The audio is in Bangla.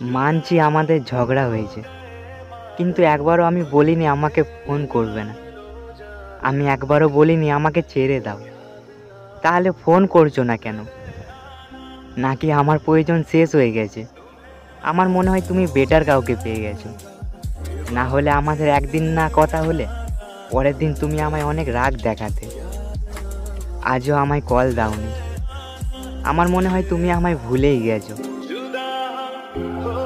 মানছি আমাদের ঝগড়া হয়েছে। কিন্তু একবারও আমি বলিনি আমাকে ফোন করবে না। আমি একবারও বলিনি আমাকে ছেড়ে দাও। তাহলে ফোন করছ না কেন? নাকি আমার প্রয়োজন শেষ হয়ে গেছে? আমার মনে হয় তুমি বেটার কাউকে পেয়ে গেছো। না হলে আমাদের একদিন না কথা হলে পরের দিন তুমি আমায় অনেক রাগ দেখাতে। আজও আমায় কল দাওনি। আমার মনে হয় তুমি আমায় ভুলেই গেছো। Oh.